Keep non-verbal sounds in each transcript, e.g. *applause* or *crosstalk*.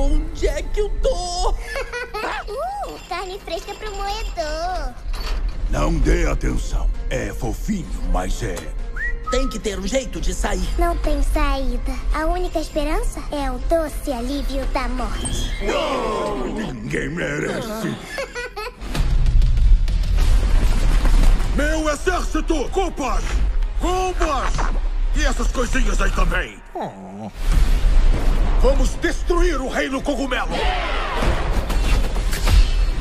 Onde é que eu tô? uh, carne fresca pro moedor. Não dê atenção. É fofinho, mas é... Tem que ter um jeito de sair. Não tem saída. A única esperança é o doce alívio da morte. Não! Ninguém merece. *laughs* Meu exército! Culpas! Culpas! E essas coisinhas aí também. Oh. Vamos destruir o Reino Cogumelo!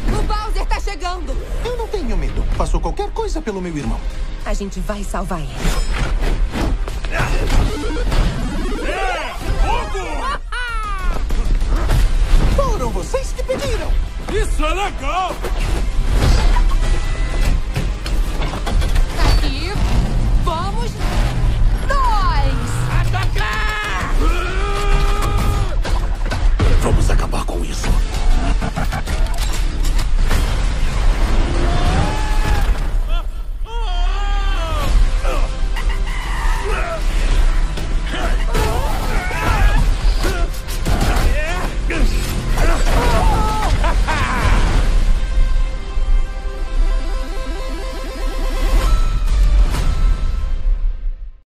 O Bowser tá chegando! Eu não tenho medo. Passou qualquer coisa pelo meu irmão. A gente vai salvar ele. Foram vocês que pediram. Isso é legal!